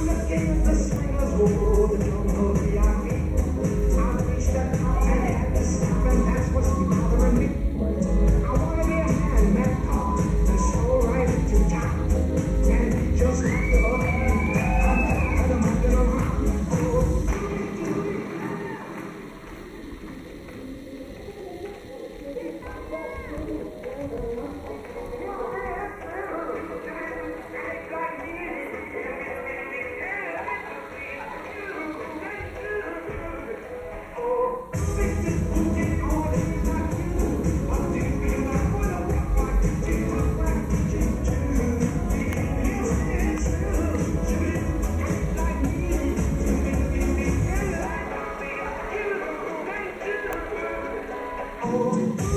Look at the swingers, oh, come on, yeah. amor.